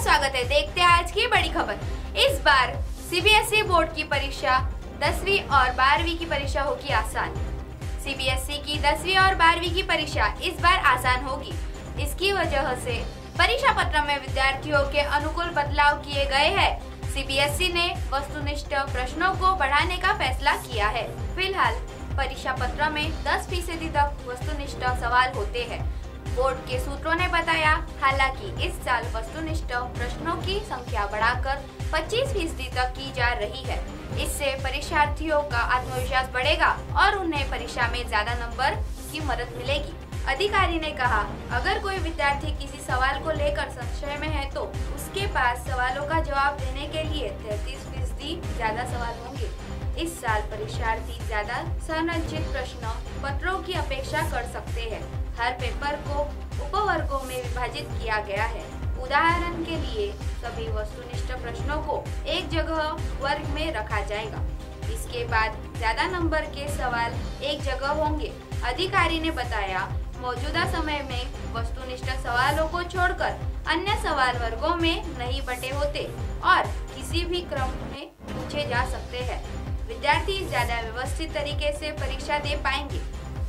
स्वागत है। देखते हैं आज की बड़ी खबर। इस बार सीबीएसई e बोर्ड की परीक्षा दसवीं और बारहवीं की परीक्षा होगी आसान। सीबीएसई e की दसवीं और बारहवीं की परीक्षा इस बार आसान होगी। इसकी वजह से परीक्षा पत्र में विद्यार्थियों के अनुकूल बदलाव किए गए हैं। सीबीएसई e ने वस्तुनिष्ठ प्रश्नों को बढ़ाने का फैसला किया है। फ़िलहाल परीक्षा पत्र में 10 फ़ीसदी तक वस्तुनिष्ठ सवाल होते हैं। बोर्ड के सूत्रों ने बताया, हालाँकि इस साल वस्तुनिष्ठ प्रश्नों की संख्या बढ़ाकर 25 फ़ीसदी तक की जा रही है। इससे परीक्षार्थियों का आत्मविश्वास बढ़ेगा और उन्हें परीक्षा में ज़्यादा नंबर की मदद मिलेगी। अधिकारी ने कहा, अगर कोई विद्यार्थी किसी सवाल को लेकर संशय में है तो उसके पास सवालों का जवाब देने के लिए तैतीस फ़ीसदी ज़्यादा सवाल होंगे। इस साल परीक्षार्थी ज़्यादा संरचित प्रश्न, पत्रों की अपेक्षा कर सकते हैं। हर पेपर को उपवर्गों में विभाजित किया गया है। उदाहरण के लिए, सभी वस्तुनिष्ठ प्रश्नों को एक जगह वर्ग में रखा जाएगा। इसके बाद ज़्यादा नंबर के सवाल एक जगह होंगे। अधिकारी ने बताया मौजूदा समय में वस्तुनिष्ठ सवालों को छोड़कर अन्य सवाल वर्गों में नहीं बटे होते और किसी भी क्रम में पूछे जा सकते हैं। विद्यार्थी ज़्यादा व्यवस्थित तरीके से परीक्षा दे पाएँगे।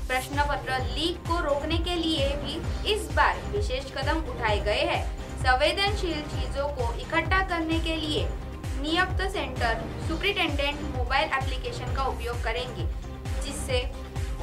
प्रश्न पत्र लीक को रोकने के लिए भी इस बार विशेष कदम उठाए गए हैं। संवेदनशील चीज़ों को इकट्ठा करने के लिए नियुक्त सेंटर सुप्रिटेंडेंट मोबाइल एप्लीकेशन का उपयोग करेंगे, जिससे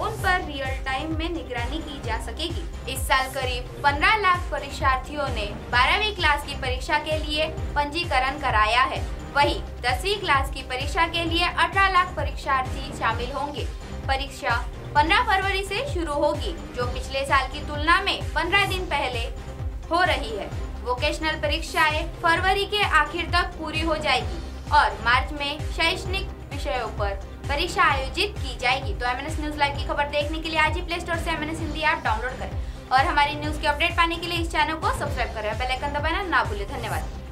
उन पर रियल टाइम में निगरानी की जा सकेगी। इस साल करीब 15 लाख परीक्षार्थियों ने 12वीं क्लास की परीक्षा के लिए पंजीकरण कराया है। वही दसवीं क्लास की परीक्षा के लिए 18 लाख परीक्षार्थी शामिल होंगे। परीक्षा 15 फरवरी से शुरू होगी, जो पिछले साल की तुलना में 15 दिन पहले हो रही है। वोकेशनल परीक्षाएँ फरवरी के आखिर तक पूरी हो जाएगी और मार्च में शैक्षणिक विषयों पर परीक्षा आयोजित की जाएगी। तो एमएनएस न्यूज़ लाइव की खबर देखने के लिए आज ही प्ले स्टोर से एमएनएस हिंदी ऐप डाउनलोड करें। और हमारी न्यूज़ के अपडेट पाने के लिए इस चैनल को सब्सक्राइब करें। बेल आइकन दबाना ना भूले। धन्यवाद।